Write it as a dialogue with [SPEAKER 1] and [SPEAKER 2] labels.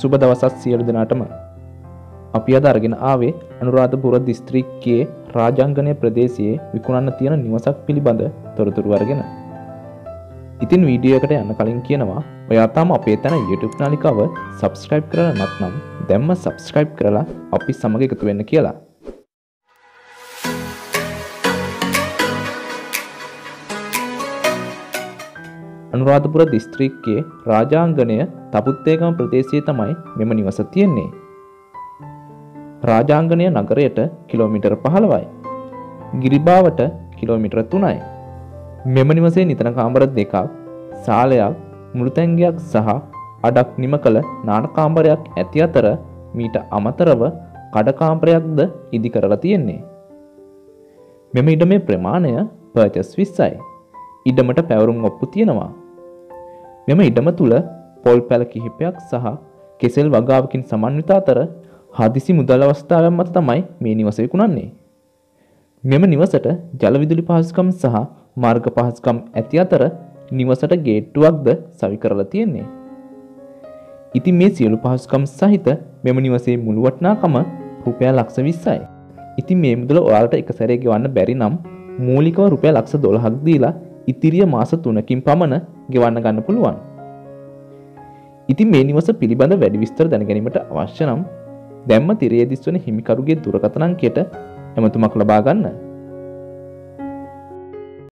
[SPEAKER 1] සුබ දවසත් සියලු දෙනාටම. අපි අද අරගෙන ආවේ අනුරාධපුර දිස්ත්‍රික්කයේ රාජාංගනය ප්‍රදේශයේ විකුණන්න තියෙන නිවසක් පිළිබඳ තොරතුරු අරගෙන. ඉතින් වීඩියෝ එකට යන්න කලින් කියනවා ඔයා තාම අපේ තැන YouTube නාලිකාව subscribe කරලා නැත්නම් දැම්ම subscribe කරලා අපි සමග එකතු වෙන්න කියලා. අනුරාධපුර දිස්ත්‍රික්කයේ රාජාංගනය තපුත්තේගම ප්‍රදේශයේ තමයි මෙම නිවස තියෙන්නේ. රාජාංගනය නගරයට කිලෝමිටර් පහළවයි. ගිරිබාවට කිලෝමිටර තුනයි. මෙම නිවසේ නිතන කාම්බර දෙකක් සාලයක් මුළුතැන්ගයක් සහ අඩක් නිම කළ නානකාම්බරයක් ඇති අතර මීට අමතරව කඩකාම්පරයක්ද ඉදි කරලා තියෙන්නේ. මෙම ඉඩමේ ප්‍රමාණය පර්චස් විස්සයි. ඉඩමට පැවරුම් ඔප්පු තියෙනවා. මෙම ඉඩම තුළ පොල් පැල කිහිපයක් සහ කෙසෙල් වගාවකින් සමන්විත අතර හදිසි මුදල් අවස්ථාවන් මත තමයි මේ නිවස විකුණන්නේ. මෙම නිවසට ජලවිදුලි පහසුකම් සහ මාර්ග පහසුකම් ඇති අතර නිවසට ගේට්ටුවක්ද සවි කරලා තියෙන්නේ. ඉතින් මේ සියලු පහසුකම් සහිත මෙම නිවසේ මුළු වටිනාකම රුපියල් ලක්ෂ 20යි. ඉතින් මේ මුදල ඔයාලට එක සැරේ ගෙවන්න බැරි නම් මූලිකව රුපියල් ලක්ෂ 12ක් දීලා ඉතිරිය මාස 3කින් පමණ ගෙවන්න ගන්න පුළුවන්. ඉතින් මේ නිවස පිළිබඳ වැඩි විස්තර දැනගැනීමට අවශ්‍ය නම් දැම්ම තිරේ දිස්වන හිමිකරුගේ දුරකථන අංකයට ඇමතුමක් ලබා ගන්න